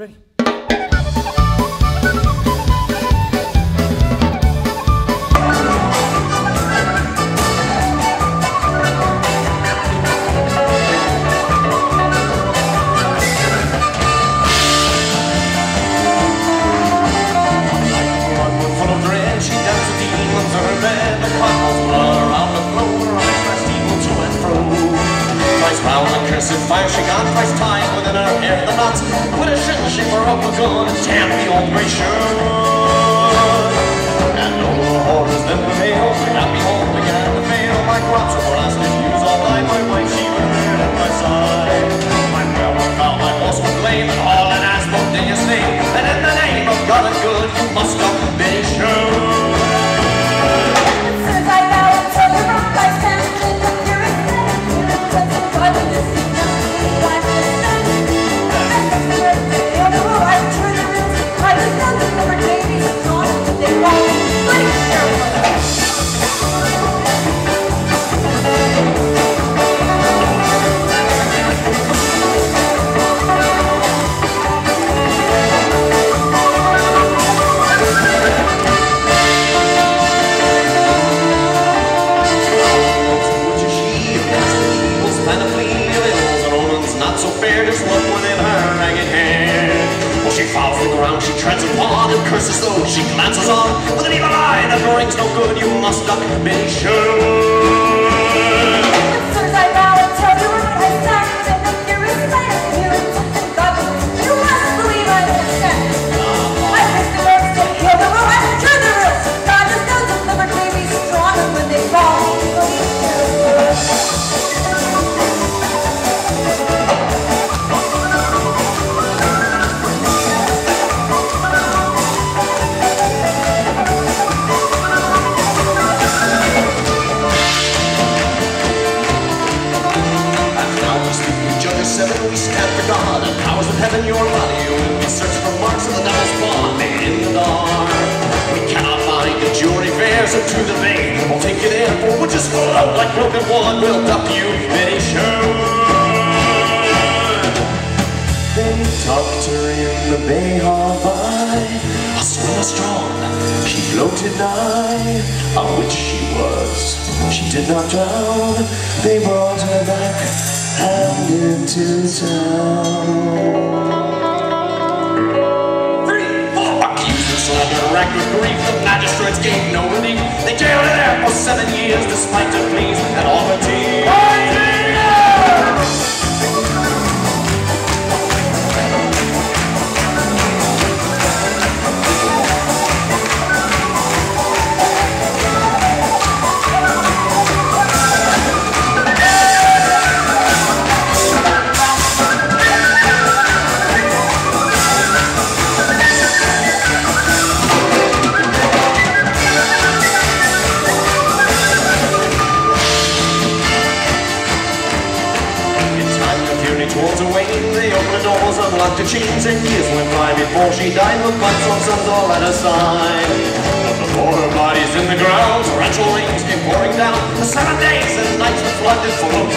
Ready? Round the cursed fire she got, twice time within her hair the knots. With a shit she for up a gun and jammed the old gray To the ground, she treads upon and curses those she glances on with an evil eye that brings no good. You must not be sure. Searched for marks of the devil's paw in the dark. We cannot find a jury fares into the vein. We'll take you there, for witches float like broken wood. We'll duck you, Betty Sure. They tucked her in the bay harbor, a swimmer strong. She floated nigh, a witch she was. She did not drown. They brought her back and into town. With grief. The magistrates gave no relief. They jailed her there for seven years, despite her pleas they opened the doors, unlocked the chains, and years went by before she died. With butts on sons all at her side. But before her body's in the ground, torrential rains came pouring down. The seven days and nights were flooded full of.